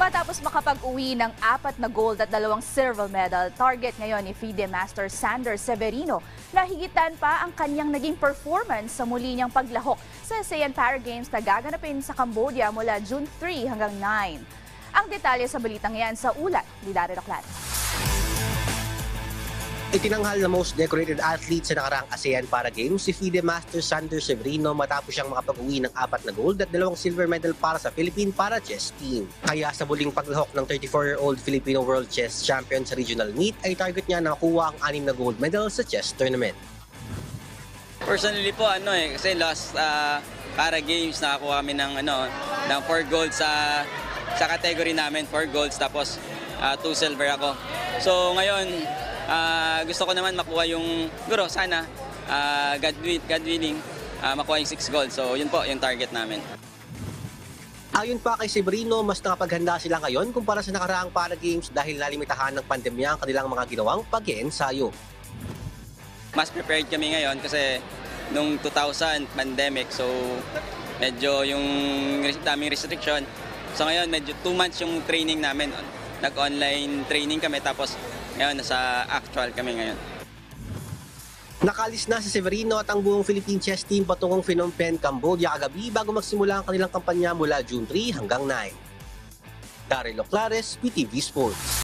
Matapos makapag-uwi ng apat na gold at dalawang silver medal, target ngayon ni FIDE Master Sander Severino na higitan pa ang kanyang naging performance sa muli niyang paglahok sa ASEAN Para Games na gaganapin sa Cambodia mula June 3 hanggang 9. Ang detalye sa balitang yan sa ulat ni Dari Roclat. Itinanghal na most decorated athlete sa nakaraang ASEAN Para Games si FIDE Master Sander Severino matapos siyang makapag-uwi ng apat na gold at dalawang silver medal para sa Philippine Para Chess Team. Kaya sa muling paglahok ng 34-year-old Filipino World Chess Champion sa regional meet ay target niya na makuha ang anim na gold medal sa chess tournament. Personally po ano eh kasi last ah, para games nakakuha kami ng ano ng 4 gold sa sa category namin, 4 golds tapos 2 silver ako. So ngayon ah, gusto ko naman makuha yung guro sana ah, God, wi- God willing ah, makuha yung 6 gold. So yun po yung target namin. Ayon pa kay Severino, mas nakapaghanda sila ngayon kumpara sa nakaraang Para Games dahil nalimitahan ng pandemya ang kanilang mga ginawang pag-iensayo. Mas prepared kami ngayon kasi nung 2000 pandemic so medyo yung daming restriction. So ngayon medyo 2 months yung training namin. Nag-online training kami tapos ngayon nasa actual kami ngayon. Nakalis na si Severino at ang buong Philippine Chess Team patungong Phnom Penh, Cambodia kagabi bago magsimula ang kanilang kampanya mula June 3 hanggang 9. Daryl Oclares, PTV Sports.